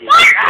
she.